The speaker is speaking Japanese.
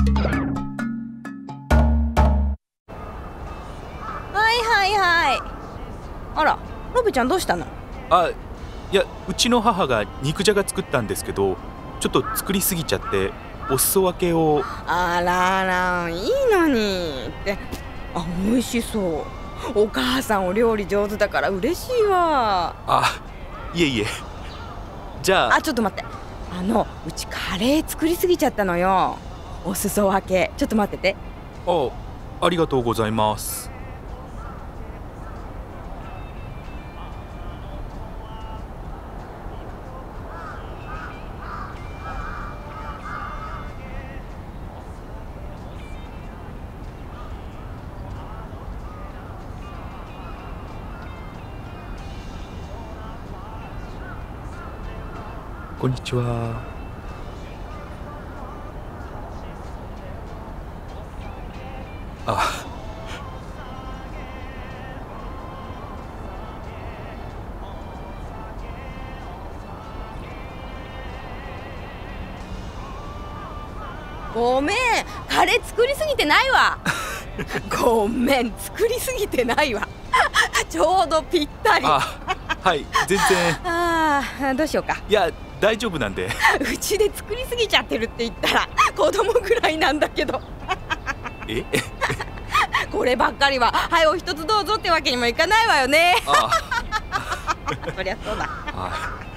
はいはいはい。あらロビちゃんどうしたの？あいやうちの母が肉じゃが作ったんですけどちょっと作りすぎちゃってお裾分けを。あらあらいいのにって。あ美味しそう。お母さんお料理上手だから嬉しいわ。あいえいえ。じゃあ。あちょっと待って。あのうちカレー作りすぎちゃったのよ。お裾分け。ちょっと待ってて。あありがとうございます。こんにちは。あごめん。カレー作りすぎてないわ。ごめん。作りすぎてないわ。ちょうどぴったり。はい全然。ああどうしようか。いや大丈夫なんで。うちで作りすぎちゃってるって言ったら子供ぐらいなんだけど。え？こればっかりは。はいお一つどうぞってわけにもいかないわよね。あ そりゃそうだ。あ